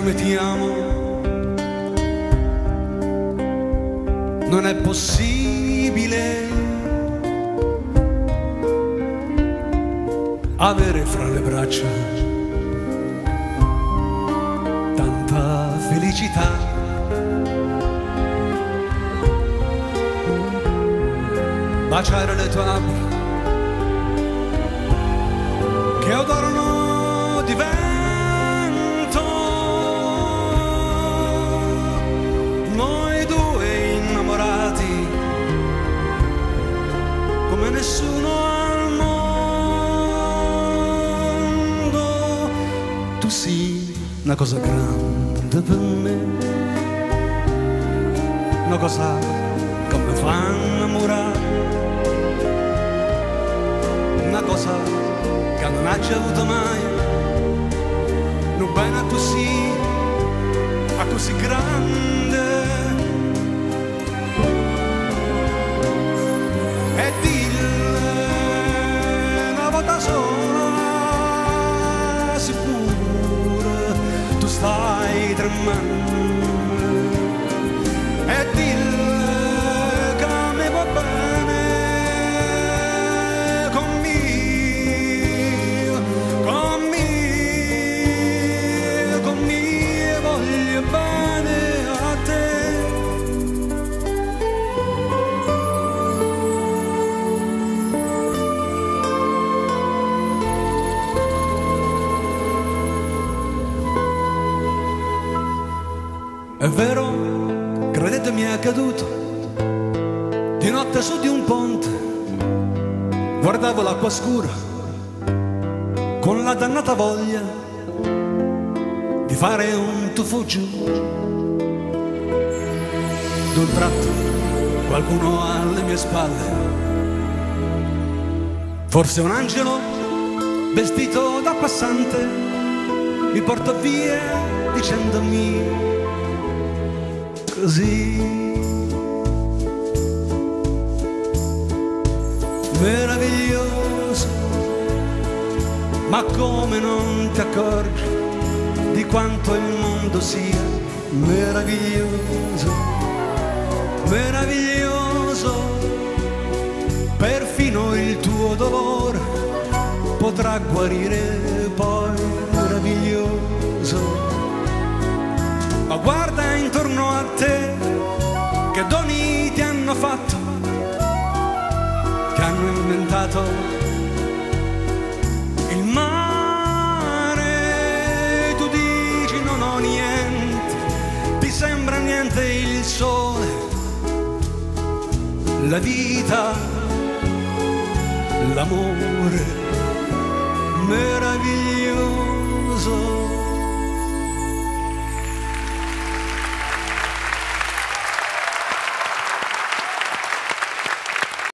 camminiamo. Non è possibile avere fra le braccia tanta felicità. Baciare le tue labbra che odorano nessuno al mondo. Tu sì, una cosa grande per me, una cosa che mi fa innamorare, una cosa che non ha già avuto mai, non bene così, a così grande. entre È vero, credetemi è accaduto, di notte su di un ponte, guardavo l'acqua scura, con la dannata voglia di fare un tuffo giù. D'un tratto qualcuno alle mie spalle, forse un angelo vestito da passante, mi porta via dicendomi così. Meraviglioso, ma come non ti accorgi di quanto il mondo sia meraviglioso, meraviglioso, perfino il tuo dolore potrà guarire poi fatto, che hanno inventato il mare. Tu dici non ho niente, ti sembra niente il sole, la vita, l'amore meraviglioso